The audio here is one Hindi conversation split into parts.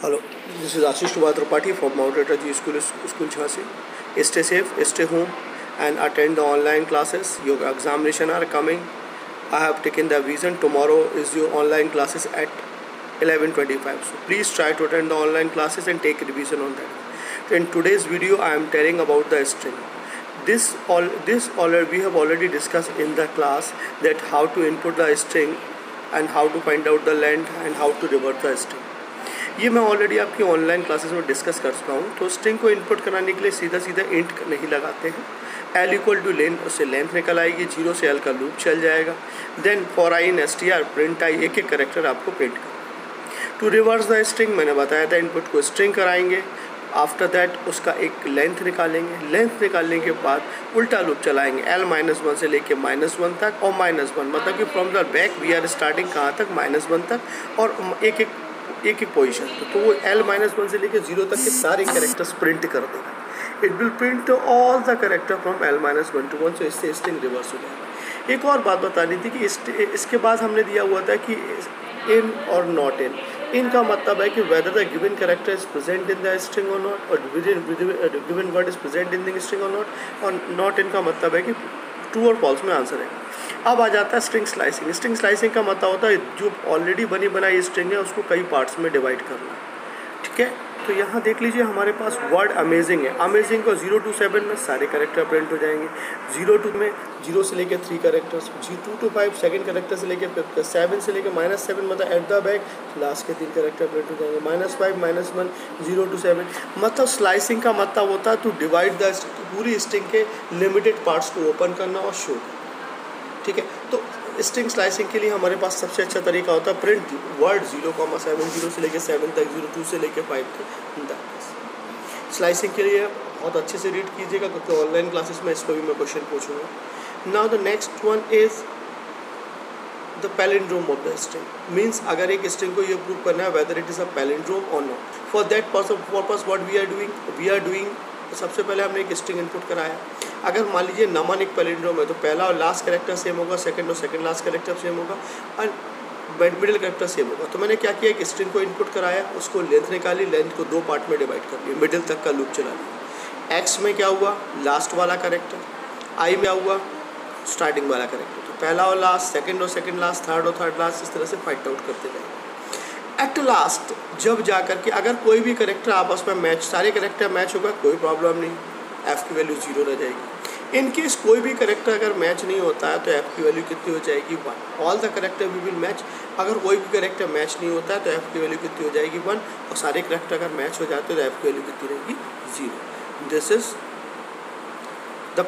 Hello, this is Ashish Tripathi from Mount G School, School Jhansi. Stay safe, stay home, and attend the online classes. Your examination are coming. I have taken the vision. Tomorrow is your online classes at 11:25. So please try to attend the online classes and take revision on that. In today's video, I am telling about the string. This all this already we have already discussed in the class that how to input the string and how to find out the length and how to revert the string. ये मैं ऑलरेडी आपकी ऑनलाइन क्लासेस में डिस्कस कर चुका हूँ तो स्ट्रिंग को इनपुट कराने के लिए सीधा सीधा इंट नहीं लगाते हैं। एल इक्वल टू लेंथ उससे लेंथ निकल आएगी ज़ीरो से एल का लूप चल जाएगा। Then for I in S T R print I एक एक करेक्टर आपको प्रिंट कर। टू रिवर्स द स्ट्रिंग मैंने बताया था इनपुट को स्ट्रिंग कराएँगे। आफ्टर दैट उसका एक लेंथ निकालेंगे। लेंथ निकालने के बाद उल्टा लूप चलाएँगे। एल माइनस वन से लेके माइनस वन तक और माइनस वन मतलब कि from the back we are starting कहाँ तक? माइनस वन तक और एक एक एक ही पोजिशन पे तो वो एल माइनस वन से लेकर ज़ीरो तक के सारे करेक्टर्स प्रिंट कर देगा। It will print all the character from L minus one to one so इससे स्ट्रिंग रिवर्स हो जाएगा। एक और बात बतानी थी कि इस, इसके बाद हमने दिया हुआ था कि इन और नॉट इन इनका मतलब है कि whether the given character is present in the string और नॉट और given word is present in the string और नॉट और नॉट इन का मतलब है कि ट्रू और फॉल्स में आंसर है। अब आ जाता है स्ट्रिंग स्लाइसिंग स्ट्रिंग स्लाइसिंग का मतलब होता है जो ऑलरेडी बनी बनाई स्ट्रिंग है, उसको कई पार्ट्स में डिवाइड करना। ठीक है? तो यहाँ देख लीजिए, हमारे पास वर्ड अमेजिंग है। अमेजिंग को ज़ीरो टू सेवन में सारे करेक्टर प्रिंट हो जाएँगे। ज़ीरो टू में ज़ीरो से लेकर three characters G to two five second character से लेकर सेवन से लेकर माइनस सेवन मतलब एट द बैक लास्ट के तीन करेक्टर प्रिंट हो जाएँगे। Minus five minus one zero two seven मतलब स्लाइसिंग का मतलब होता है टू डिवाइड द पूरी स्ट्रिंग के लिमिटेड पार्ट्स को ओपन करना और शो ठीक है? तो स्ट्रिंग स्लाइसिंग के लिए हमारे पास सबसे अच्छा तरीका होता है print word zero comma seven zero से लेकर सेवन तक ज़ीरो, टू से लेकर फाइव तक। स्लाइसिंग के लिए बहुत अच्छे से रीड कीजिएगा क्योंकि ऑनलाइन क्लासेस में इसको भी मैं क्वेश्चन पूछूँगा। Now the next one is the palindrome of the string means अगर एक स्ट्रिंग को ये प्रूव करना है whether it is a palindrome और not for that purpose what we are doing we are doing सबसे पहले हमने एक स्ट्रिंग इनपुट कराया। अगर मान लीजिए नमन एक पैलिंड्रोम है तो पहला और लास्ट करेक्टर सेम होगा सेकेंड और सेकेंड लास्ट करेक्टर सेम होगा और मिडिल करेक्टर सेम होगा। तो मैंने क्या किया, एक स्ट्रिंग को इनपुट कराया, उसको लेंथ निकाली लेंथ को दो पार्ट में डिवाइड कर लिया मिडिल तक का लूप चला लिया। एक्स में क्या हुआ लास्ट वाला करेक्टर आई में हुआ स्टार्टिंग वाला करेक्टर तो पहला और लास्ट सेकेंड और सेकेंड लास्ट थर्ड और थर्ड लास्ट इस तरह से फाइट आउट करते जाएँगे एट लास्ट जब जा कर के अगर कोई भी करेक्टर आपस में मैच सारे करेक्टर मैच होगा, कोई प्रॉब्लम नहीं एफ़ की वैल्यू ज़ीरो रह जाएगी। इन केस कोई भी करेक्टर अगर मैच नहीं होता है तो एफ़ की वैल्यू कितनी हो जाएगी? One all the character we will match अगर कोई भी करेक्टर मैच नहीं होता है तो एफ़ की वैल्यू कितनी हो जाएगी? वन और सारे करेक्टर अगर मैच हो जाते हैं तो एफ़ की वैल्यू कितनी रहेगी? Zero this is the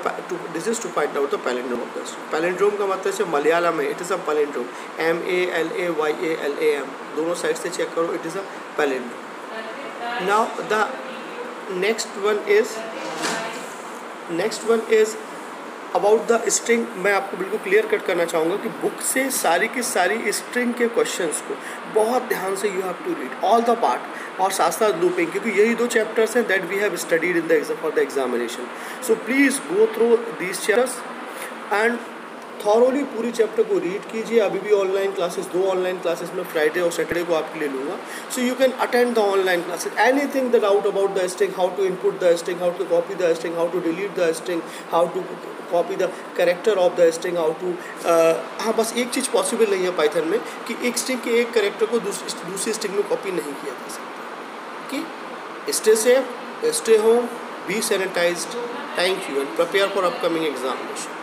this is to find out the palindrome of dust palindrome का मतलब से मलयालम में it is a palindrome M A L A Y A L A M दोनों साइड से चेक करो it is a palindrome now the next one is next one is about the string मैं आपको बिल्कुल क्लियर कट करना चाहूँगा कि बुक से सारी की सारी स्ट्रिंग के क्वेश्चंस को बहुत ध्यान से you have to read all the part और साथ साथ लूपिंग क्योंकि यही दो चैप्टर्स हैं that we have studied in the for the examination so please go through these chapters and thoroughly पूरी चैप्टर को रीड कीजिए। अभी भी ऑनलाइन क्लासेस दो ऑनलाइन क्लासेस में फ्राइडे और सैटरडे को आपके लिए लूँगा। So you can attend the online classes anything the doubt about the string how to input the string how to copy the string how to delete the string how to copy the character of the string how to हाँ बस एक चीज़ पॉसिबल नहीं है पाइथन में कि एक स्ट्रिंग के एक करेक्टर को दूसरी स्ट्रिंग में कॉपी नहीं किया जा सकता। कि stay safe stay home be sanitize thank you and prepare for upcoming examination